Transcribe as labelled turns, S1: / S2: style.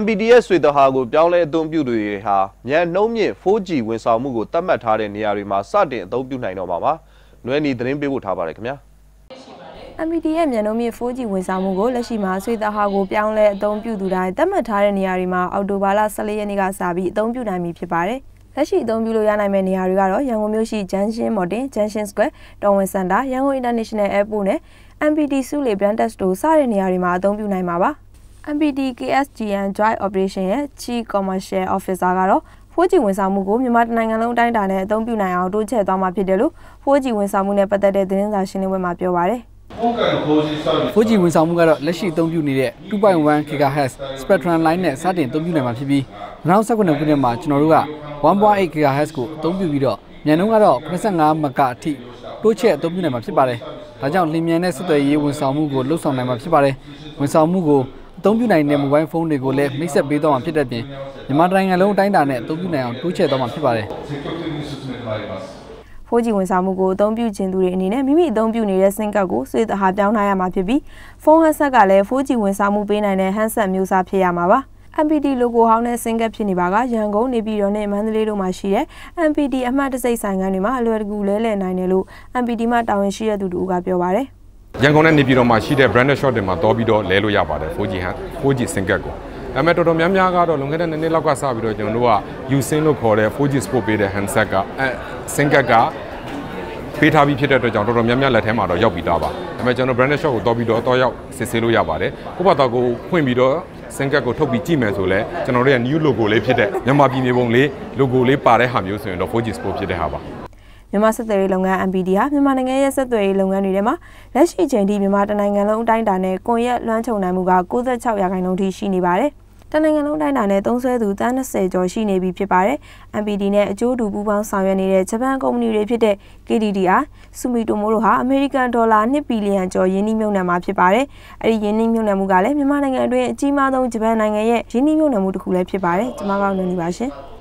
S1: MPD ရဲ့ဆွေတဟာကိုပြောင်းလဲအသုံးပြုသူတွေဟာမြန်နှုံးမြင့် 4G ဝန်ဆောင်မှုကိုသတ်မှတ်ထားတဲ့နေရာတွေမှာစတင်အသုံးပြုနိုင်တော့မှာပါ။နွဲနီသတင်းပေးပို့ထားပါတယ်ခင်ဗျာ။
S2: MPD ရဲ့မြန်နှုံးမြင့် 4G ဝန်ဆောင်မှုကိုလက်ရှိမှာဆွေသားဟာကိုပြောင်းလဲအသုံးပြုသူတိုင်းသတ်မှတ်ထားတဲ့နေရာတွေမှာအော်တိုဘာလ14ရက်နေ့ကစပြီးအသုံးပြုနိုင်ပြီဖြစ်ပါတယ်။လက်ရှိအသုံးပြုလို့ရနိုင်မယ့်နေရာတွေကတော့ရန်ကုန်မြို့ရှိ Junction Modern, Junction Square, တော်ဝင်စင်တာ ရန်ကုန် International Airport နဲ့ MPD စုလေ Brand Test တို့စတဲ့နေရာတွေမှာအသုံးပြုနိုင်မှာပါ။ MPD KSGN Joint Operation ရဲ့ Chief Commercial Officer ကတော့ 4G ဝန်ဆောင်မှုကိုမြန်မာတိုင်းနိုင်ငံလုံးအတိုင်းအတာနဲ့အသုံးပြုနိုင်အောင်တိုးချဲ့သွားမှာဖြစ်တယ်လို့ 4G ဝန်ဆောင်မှုနဲ့ပတ်သက်တဲ့သတင်းစာရှင်းလင်းပွဲမှာပြောပါရယ်
S3: 4G ဝန်ဆောင်မှုကတော့လက်ရှိအသုံးပြုနေတဲ့2.1 GHz Spectrum line နဲ့စတင်အသုံးပြုနိုင်မှာဖြစ်ပြီး2019ခုနှစ်မှာကျွန်တော်တို့က1.8 GHz ကိုအသုံးပြုပြီးတော့မြန်နှုန်းကတော့85 MHz အထိတိုးချဲ့အသုံးပြုနိုင်မှာဖြစ်ပါတယ်။ဒါကြောင့်လင်းမြန်တဲ့ဆက်သွယ်ရေးဝန်ဆောင်မှုကိုလှုပ်ဆောင်နိုင်မှာဖြစ်ပါတယ်။ဝန်ဆောင်မှုကိုအ သုံးပြုနိုင်တဲ့ mobile phone တွေကိုလည်းမိတ်ဆက်ပေးသွားမှာဖြစ်တဲ့ပြင်မြန်မာတိုင်းနိုင်ငံလုံးအတိုင်းအတာနဲ့အသုံးပြုနိုင်အောင်တိုးချဲ့သွားမှာဖြစ်ပါတယ်။
S2: 4G ဝန်ဆောင်မှုကိုအသုံးပြုခြင်းသူတွေအနေနဲ့မိမိအသုံးပြုနေတဲ့ SIM ကတ်ကိုဆွေးသဟာပြောင်းထားရမှာဖြစ်ပြီးဖုန်း handset ကလည်း 4G ဝန်ဆောင်မှုပေးနိုင်တဲ့ handset မျိုးစားဖြစ်ရမှာပါ။ MPD logo ဟောင်းနဲ့ SIM ကတ်ဖြစ်နေပါကရန်ကုန်နေပြည်တော်နဲ့မန္တလေးတို့မှာရှိတဲ့ MPD အမှတ်တစိတ်ဆိုင်ခန်းတွေမှာအလွယ်တကူလဲလှယ်နိုင်တယ်လို့ MPD မှတာဝန်ရှိတဲ့သူတို့ကပြောပါတယ်။
S4: ရန်ကုန်နဲ့နေပြည်တော်မှာရှိတဲ့ branded shop တွေမှာတောပြီးတော့လဲလို့ရပါတယ် 4G ဟန် 4G စင်ကတ်ကိုဒါပေမဲ့တော်တော်များများကတော့လွန်ခဲ့တဲ့နှစ်နှစ်လောက်ကစပြီးတော့ကျွန်တော်တို့က Usin လို့ခေါ်တဲ့ 4G Sport ပေးတဲ့ handset ကအဲစင်ကတ်ကပေးထားပြီးဖြစ်တဲ့အတွက်ကြောင့်တော်တော်များများလက်ထဲမှာတော့ရောက်ပြီးသားပါဒါပေမဲ့ကျွန်တော် branded shop ကိုတောပြီးတော့တော့ရောက်စစ်ဆေးလို့ရပါတယ်ကိုယ့်ဘာသာကိုဖွင့်ပြီးတော့စင်ကတ်ကိုထုတ်ပြီးကြည့်မယ်ဆိုလဲကျွန်တော်တို့ရဲ့ new logo လေးဖြစ်တဲ့မြန်မာပြည်မြေပုံလေး logo လေးပါတဲ့ဟာမျိုးဆိုရင်တော့ 4G Sport ဖြစ်တဲ့ဟာပါ
S2: မြန်မာဆက်သွယ်ရေးလုပ်ငန်း MPD ဟာမြန်မာနိုင်ငံရဲ့ဆက်သွယ်ရေးလုပ်ငန်းတွေထဲမှာလက်ရှိချိန်ထိမြန်မာတနိုင်ငံလုံးအတိုင်းအတာနဲ့ကွန်ရက်လွှမ်းခြုံနိုင်မှုက96ရာခိုင်နှုန်းထိရှိနေပါတယ်။တနိုင်ငံလုံးတိုင်းတာနဲ့သုံးဆွဲသူတန်း20ကျော်ရှိနေပြီဖြစ်ပါတယ်။ MPD နဲ့အကျိုးတူပူးပေါင်းဆောင်ရွက်နေတဲ့ဂျပန်ကုမ္ပဏီတွေဖြစ်တဲ့ KDDI, Sumitomo တို့ဟာအမေရိကန်ဒေါ်လာ2ဘီလီယံကျော်ယင်းနှိမ့်မြုပ်နှံမှာဖြစ်ပါတယ်။အဲဒီယင်းနှိမ့်မြုပ်နှံမှုကလည်းမြန်မာနိုင်ငံအတွင်းအကြီးမားဆုံးဂျပန်နိုင်ငံရဲ့ယင်းနှိမ့်မြုပ်နှံမှုတစ်ခုလည်းဖြစ်ပါတယ်။ကျွန်မကတော့နေနေပါရှင်။